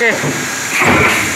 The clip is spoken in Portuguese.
Okay.